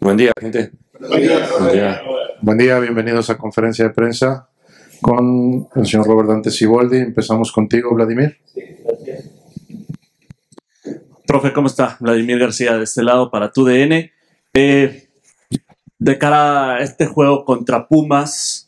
Buen día, gente. Buen día. Buen día. Buen día, bienvenidos a conferencia de prensa con el señor Robert Dante Siboldi. Empezamos contigo, Vladimir. Profe, ¿cómo está? Vladimir García de este lado para tu DN. Eh, de cara a este juego contra Pumas,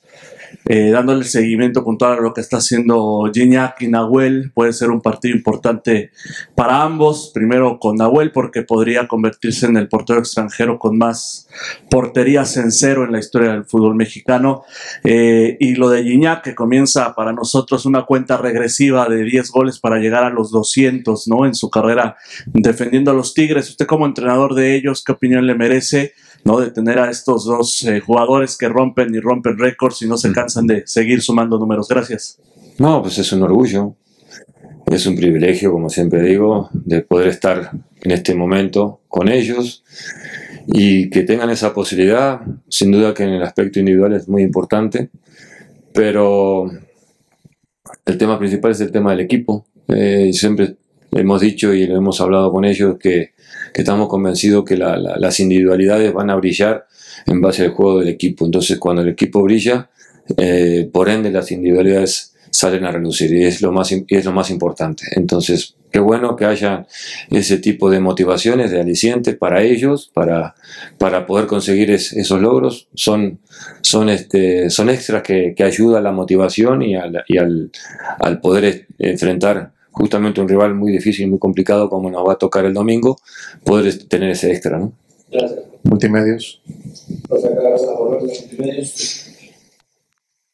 eh, dándole seguimiento puntual a lo que está haciendo Gignac y Nahuel. Puede ser un partido importante para ambos. Primero con Nahuel, porque podría convertirse en el portero extranjero con más porterías en cero en la historia del fútbol mexicano. Eh, y lo de Gignac, que comienza para nosotros una cuenta regresiva de 10 goles para llegar a los 200 ¿no? en su carrera defendiendo a los Tigres. Usted, como entrenador de ellos, ¿qué opinión le merece? ¿No? de tener a estos dos eh, jugadores que rompen y rompen récords y no se cansan de seguir sumando números. Gracias. No, pues es un orgullo, es un privilegio, como siempre digo, de poder estar en este momento con ellos y que tengan esa posibilidad. Sin duda que en el aspecto individual es muy importante, pero el tema principal es el tema del equipo. Eh, siempre hemos dicho y lo hemos hablado con ellos que que estamos convencidos que las individualidades van a brillar en base al juego del equipo. Entonces, cuando el equipo brilla, eh, por ende las individualidades salen a relucir y es lo más, es lo más importante. Entonces, qué bueno que haya ese tipo de motivaciones, de alicientes para ellos, para, para poder conseguir esos logros. Son, son, este, son extras que, que ayudan a la motivación y, al, y al, al poder enfrentar justamente un rival muy difícil, muy complicado como nos va a tocar el domingo, poder tener ese extra, ¿no? Gracias. Multimedios.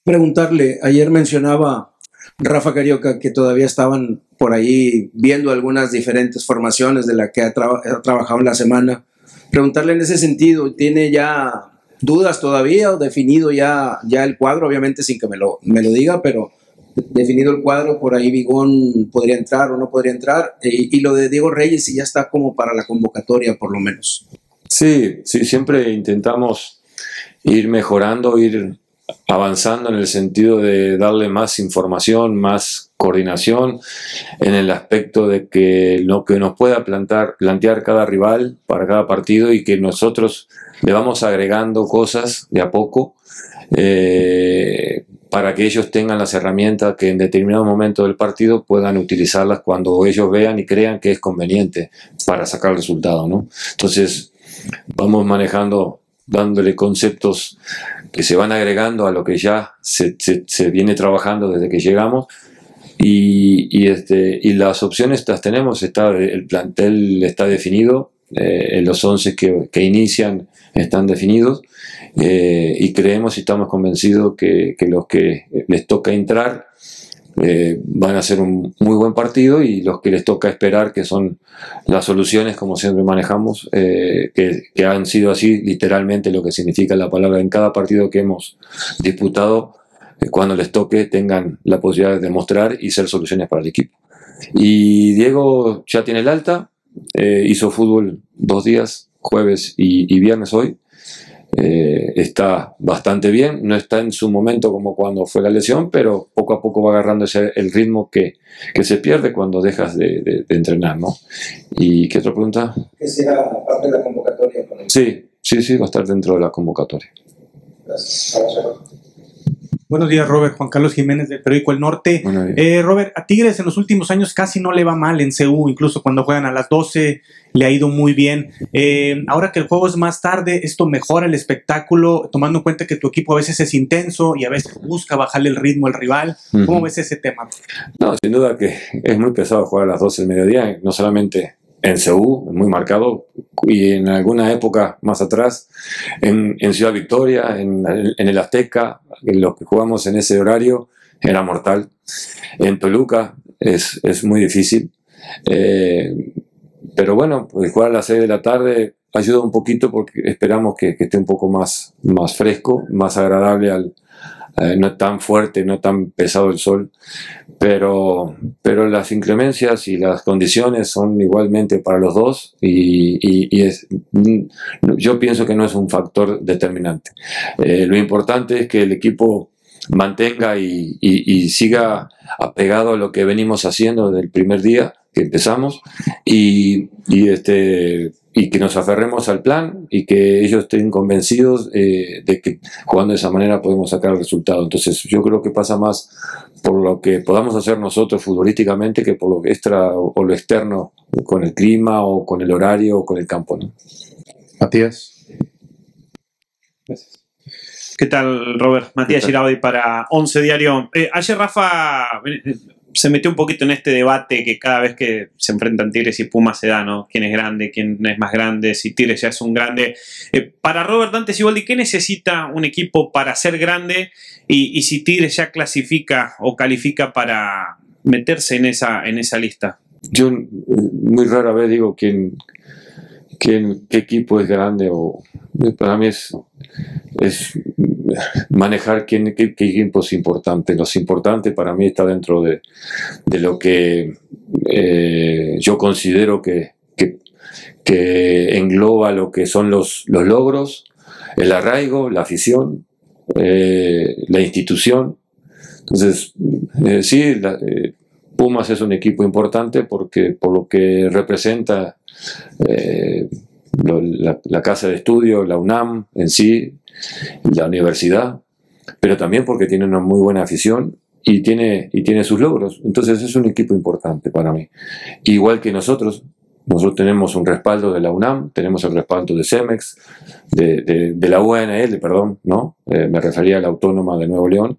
Preguntarle, ayer mencionaba Rafa Carioca que todavía estaban por ahí viendo algunas diferentes formaciones de la que ha, trabajado en la semana. Preguntarle en ese sentido, ¿tiene ya dudas todavía o definido ya, ya el cuadro? Obviamente sin que me lo, me lo diga, pero definido el cuadro, por ahí Vigón podría entrar o no podría entrar, eh, y lo de Diego Reyes ya está como para la convocatoria por lo menos. Sí, sí, siempre intentamos ir mejorando, ir avanzando en el sentido de darle más información, más coordinación, en el aspecto de que lo que nos pueda plantar, plantear cada rival para cada partido y que nosotros le vamos agregando cosas de a poco. Eh, para que ellos tengan las herramientas que en determinado momento del partido puedan utilizarlas cuando ellos vean y crean que es conveniente para sacar el resultado. ¿no? Entonces, vamos manejando, dándole conceptos que se van agregando a lo que ya se, viene trabajando desde que llegamos. Y, y, este, y las opciones las tenemos, está, el plantel está definido, eh, los 11 que, que inician están definidos eh, y creemos y estamos convencidos que, los que les toca entrar eh, van a ser un muy buen partido y los que les toca esperar, que son las soluciones, como siempre manejamos, eh, que, han sido así literalmente lo que significa la palabra en cada partido que hemos disputado, cuando les toque tengan la posibilidad de demostrar y ser soluciones para el equipo. Y Diego ya tiene el alta, hizo fútbol dos días, jueves y viernes hoy. Eh, está bastante bien, no está en su momento como cuando fue la lesión, pero poco a poco va agarrando ese, el ritmo que, que, se pierde cuando dejas de, de, entrenar, ¿no? ¿Y qué otra pregunta? Que sea parte de la convocatoria. Sí, sí, sí, va a estar dentro de la convocatoria. Gracias. Buenos días, Robert. Juan Carlos Jiménez del Periódico El Norte. Eh, Robert, a Tigres en los últimos años casi no le va mal en CU, incluso cuando juegan a las 12 le ha ido muy bien. Eh, ahora que el juego es más tarde, esto mejora el espectáculo, tomando en cuenta que tu equipo a veces es intenso y a veces busca bajarle el ritmo al rival. ¿Cómo ves ese tema? No, sin duda que es muy pesado jugar a las 12 del mediodía, no solamente en Seúl, muy marcado, y en alguna época más atrás, en, Ciudad Victoria, en, el Azteca, en los que jugamos en ese horario, era mortal. En Toluca es, es muy difícil. Eh, pero bueno, pues jugar a las 6 de la tarde ayuda un poquito porque esperamos que, que esté un poco más, más fresco, más agradable al, eh, no tan fuerte, no tan pesado el sol, pero, pero las inclemencias y las condiciones son igualmente para los dos y, es, yo pienso que no es un factor determinante. Eh, lo importante es que el equipo mantenga y, siga apegado a lo que venimos haciendo desde el primer día que empezamos y este y que nos aferremos al plan y que ellos estén convencidos eh, de que jugando de esa manera podemos sacar el resultado. Entonces yo creo que pasa más por lo que podamos hacer nosotros futbolísticamente que por lo extra o, lo externo con el clima o con el horario o con el campo. ¿no? Matías. Gracias. ¿Qué tal, Robert? Matías Giraudi para 11 Diario. Eh, ayer Rafa se metió un poquito en este debate que cada vez que se enfrentan Tigres y Pumas se da, ¿no? ¿Quién es grande? ¿Quién es más grande? Si Tigres ya es un grande. Eh, para Robert Dante Siboldi, ¿qué necesita un equipo para ser grande? Y, si Tigres ya clasifica o califica para meterse en esa, en esa lista. Yo eh, muy rara vez digo quién, qué equipo es grande o para mí es manejar qué, equipo es importante. Lo importante para mí está dentro de, lo que eh, yo considero que, que, engloba lo que son los, los logros, el arraigo, la afición, eh, la institución. Entonces, eh, sí, Pumas es un equipo importante porque por lo que representa la, casa de estudio, la UNAM en sí, la universidad, pero también porque tiene una muy buena afición y tiene, y tiene sus logros. Entonces es un equipo importante para mí. Igual que nosotros, nosotros tenemos un respaldo de la UNAM, tenemos el respaldo de CEMEX, de, la UNL, perdón, ¿no? Eh, me refería a la Autónoma de Nuevo León,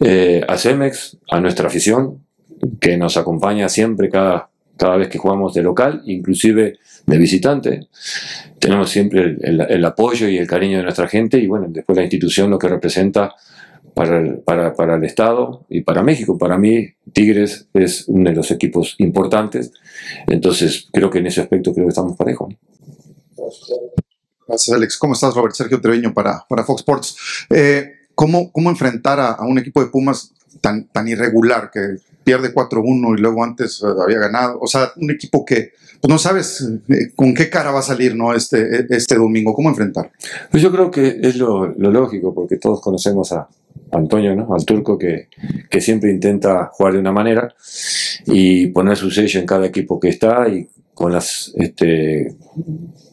eh, a CEMEX, a nuestra afición, que nos acompaña siempre cada, cada vez que jugamos de local, inclusive de visitante. Tenemos siempre el, apoyo y el cariño de nuestra gente y bueno, después la institución lo que representa para el, para, el Estado y para México. Para mí, Tigres es uno de los equipos importantes, entonces creo que en ese aspecto creo que estamos parejos. Gracias, Alex. ¿Cómo estás, Robert? Sergio Treviño para, para Fox Sports. Eh, ¿cómo, ¿Cómo enfrentar a, a, un equipo de Pumas tan, tan irregular que pierde 4-1 y luego antes eh, había ganado. O sea, un equipo que pues no sabes eh, con qué cara va a salir ¿no? este, este domingo, cómo enfrentar. Pues yo creo que es lo, lógico, porque todos conocemos a Antonio, ¿no? al turco, que, que, siempre intenta jugar de una manera y poner su sello en cada equipo que está y con las, este,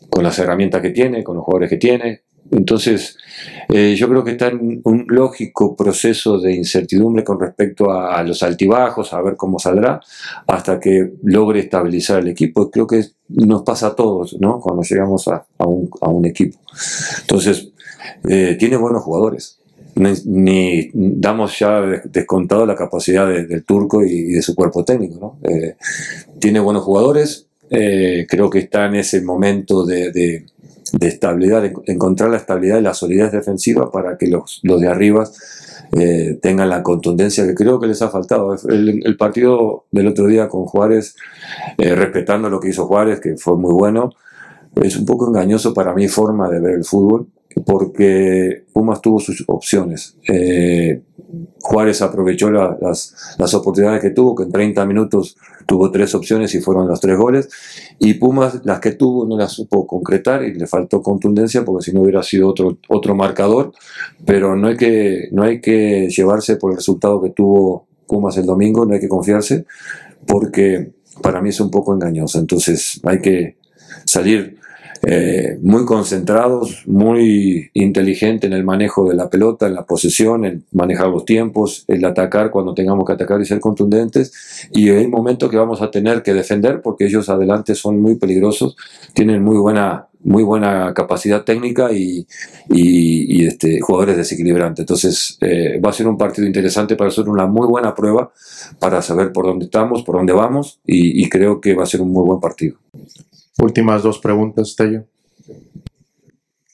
con las herramientas que tiene, con los jugadores que tiene, entonces, eh, yo creo que está en un lógico proceso de incertidumbre con respecto a, los altibajos, a ver cómo saldrá, hasta que logre estabilizar el equipo. Creo que nos pasa a todos, ¿no? Cuando llegamos a, un, equipo. Entonces, eh, tiene buenos jugadores. Ni, damos ya descontado la capacidad del turco y, de su cuerpo técnico, ¿no? Eh, tiene buenos jugadores. creo que está en ese momento de de estabilidad, de encontrar la estabilidad y la solidez defensiva para que los, los de arriba eh, tengan la contundencia que creo que les ha faltado. El, partido del otro día con Juárez, eh, respetando lo que hizo Juárez, que fue muy bueno, es un poco engañoso para mi forma de ver el fútbol, porque Pumas tuvo sus opciones. Eh, Juárez aprovechó las, las, oportunidades que tuvo, que en 30 minutos tuvo tres opciones y fueron los tres goles. Y Pumas, las que tuvo, no las supo concretar y le faltó contundencia porque si no hubiera sido otro, otro marcador. Pero no hay, que, no hay que llevarse por el resultado que tuvo Pumas el domingo, no hay que confiarse porque para mí es un poco engañoso. Entonces hay que salir eh, muy concentrados, muy inteligente en el manejo de la pelota, en la posesión, en manejar los tiempos, el atacar cuando tengamos que atacar y ser contundentes. Y hay momentos que vamos a tener que defender porque ellos adelante son muy peligrosos, tienen muy buena muy buena capacidad técnica y, y, este, jugadores desequilibrantes. Entonces eh, va a ser un partido interesante para hacer una muy buena prueba para saber por dónde estamos, por dónde vamos y, y creo que va a ser un muy buen partido. Últimas dos preguntas, Tello.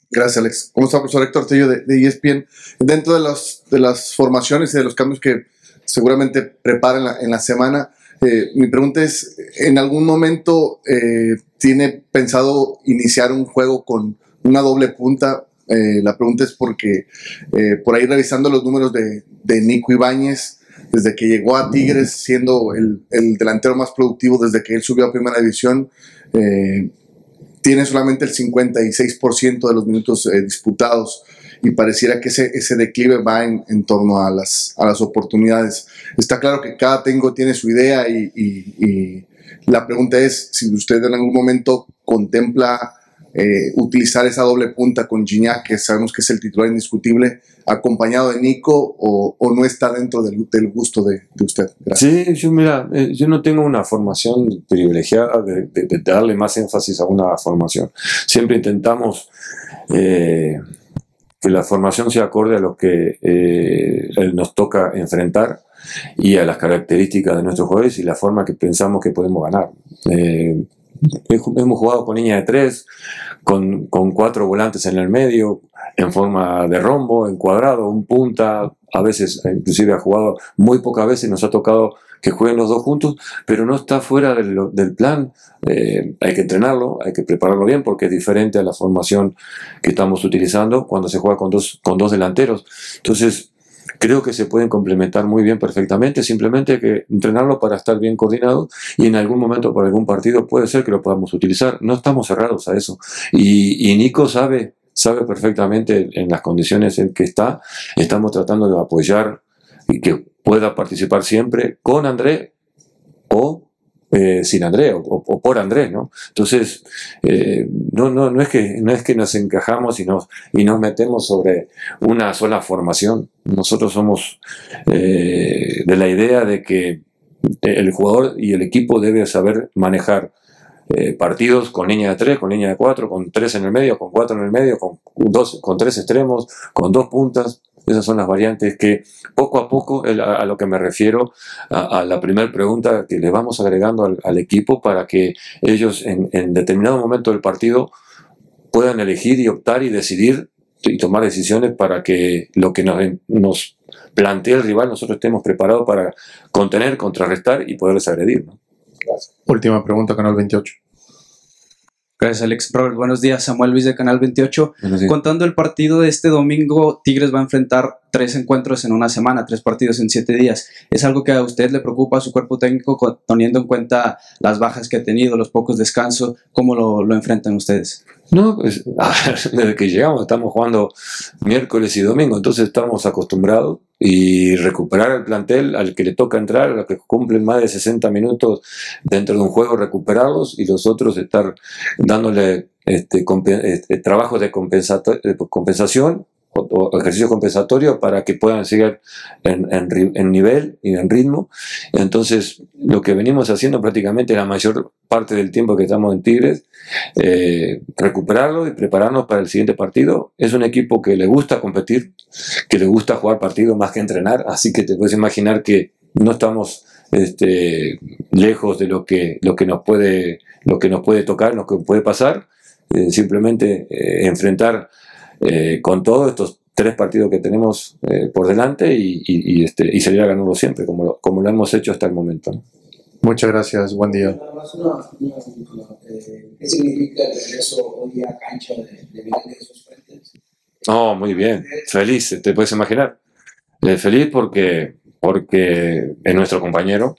Gracias, Alex. ¿Cómo está, profesor Héctor Tello de, ESPN? Dentro de, los, de las formaciones y de los cambios que seguramente prepara en la, semana, eh, mi pregunta es, ¿en algún momento eh, tiene pensado iniciar un juego con una doble punta? Eh, la pregunta es porque por ahí revisando los números de, de Nico Ibáñez, desde que llegó a Tigres, siendo el, el, delantero más productivo desde que él subió a Primera División, eh, tiene solamente el 56% de los minutos eh, disputados y pareciera que ese, ese declive va en, torno a las, a las oportunidades. Está claro que cada técnico tiene su idea y, la pregunta es si usted en algún momento contempla eh, utilizar esa doble punta con Gignac, que sabemos que es el titular indiscutible, acompañado de Nico, o, no está dentro del, gusto de, usted? Sí, yo, mira, eh, yo no tengo una formación privilegiada de, darle más énfasis a una formación. Siempre intentamos eh, que la formación sea acorde a lo que eh, nos toca enfrentar y a las características de nuestros jugadores y la forma que pensamos que podemos ganar. Hemos jugado con línea de tres, con, con, cuatro volantes en el medio, en forma de rombo, en cuadrado, un punta, a veces, inclusive ha jugado muy pocas veces, nos ha tocado que jueguen los dos juntos, pero no está fuera del, del plan. Eh, hay que entrenarlo, hay que prepararlo bien porque es diferente a la formación que estamos utilizando cuando se juega con dos, con dos delanteros. Entonces, creo que se pueden complementar muy bien perfectamente, simplemente hay que entrenarlo para estar bien coordinado y en algún momento para algún partido puede ser que lo podamos utilizar. No estamos cerrados a eso. Y, y Nico sabe, sabe perfectamente en las condiciones en que está, estamos tratando de apoyar y que pueda participar siempre con André o eh, sin Andrés o, por Andrés, ¿no? Entonces, eh, no, no, no, es que, no es que nos encajamos y nos, y nos metemos sobre una sola formación. Nosotros somos eh, de la idea de que el jugador y el equipo debe saber manejar eh, partidos con línea de tres, con línea de cuatro, con tres en el medio, con cuatro en el medio, con, dos, con tres extremos, con dos puntas. Esas son las variantes que poco a poco, a, lo que me refiero, a, a la primera pregunta que le vamos agregando al, al equipo para que ellos en, en, determinado momento del partido puedan elegir y optar y decidir y tomar decisiones para que lo que nos, nos plantea el rival nosotros estemos preparados para contener, contrarrestar y poderles agredir. ¿no? Última pregunta, Canal 28. Gracias, Alex. Robert, buenos días. Samuel Luis de Canal 28. Contando el partido de este domingo, Tigres va a enfrentar tres encuentros en una semana, tres partidos en siete días. ¿Es algo que a usted le preocupa a su cuerpo técnico, teniendo en cuenta las bajas que ha tenido, los pocos descansos? ¿Cómo lo, lo enfrentan ustedes? No, pues, a ver, desde que llegamos estamos jugando miércoles y domingo, entonces estamos acostumbrados y recuperar el plantel al que le toca entrar, a los que cumplen más de 60 minutos dentro de un juego, recuperarlos y los otros estar dándole este, este, trabajos de compensación o, ejercicio compensatorio para que puedan seguir en, nivel y en ritmo. Entonces, lo que venimos haciendo prácticamente la mayor parte del tiempo que estamos en Tigres, eh, recuperarlo y prepararnos para el siguiente partido. Es un equipo que le gusta competir, que le gusta jugar partidos más que entrenar, así que te puedes imaginar que no estamos este, lejos de lo que, lo que nos puede lo que nos puede tocar, lo que puede pasar, eh, simplemente eh, enfrentar eh, con todos estos tres partidos que tenemos eh, por delante y, y, y, este, y salir a ganarlo siempre, como lo, como lo hemos hecho hasta el momento. ¿no? Muchas gracias, buen día. ¿Qué significa el regreso hoy a cancha de, de esos frentes? Oh, muy bien, feliz, te puedes imaginar. Eh, feliz porque, porque es nuestro compañero,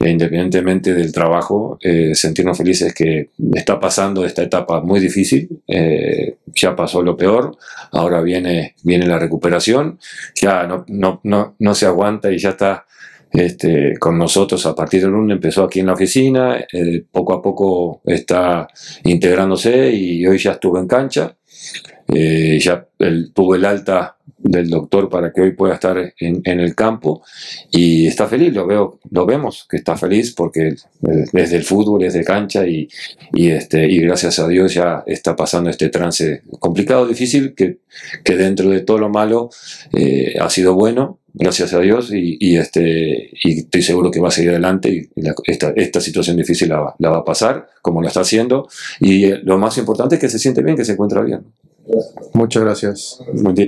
e independientemente del trabajo, eh, sentirnos felices que está pasando esta etapa muy difícil, eh, ya pasó lo peor, ahora viene, viene la recuperación, ya no, no, no, no se aguanta y ya está este, con nosotros a partir del lunes, empezó aquí en la oficina, eh, poco a poco está integrándose y hoy ya estuvo en cancha, eh, ya tuvo el alta del doctor para que hoy pueda estar en, en, el campo y está feliz, lo veo, lo vemos que está feliz porque es del fútbol, es de cancha y, y, este, y gracias a Dios ya está pasando este trance complicado, difícil, que, que dentro de todo lo malo eh, ha sido bueno, gracias a Dios y, y, este, y estoy seguro que va a seguir adelante y la, esta, esta situación difícil la, la va a pasar como lo está haciendo y lo más importante es que se siente bien, que se encuentra bien. Muchas gracias. Buen día.